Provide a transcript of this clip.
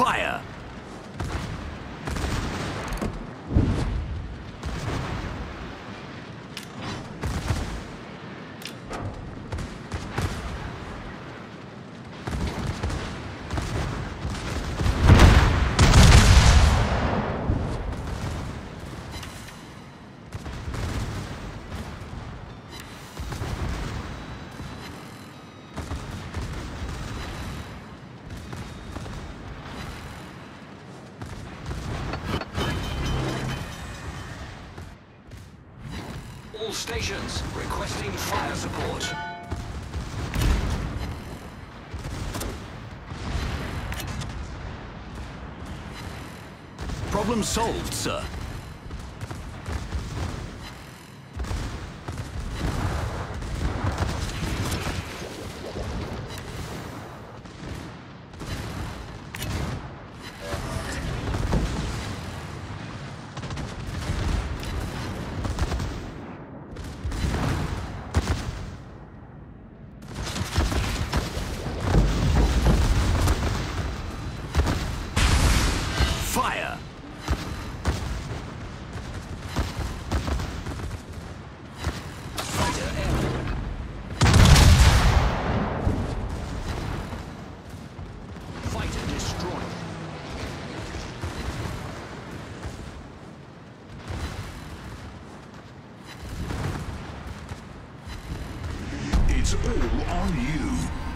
Fire! All stations requesting fire support. Problem solved, sir. It's all on you.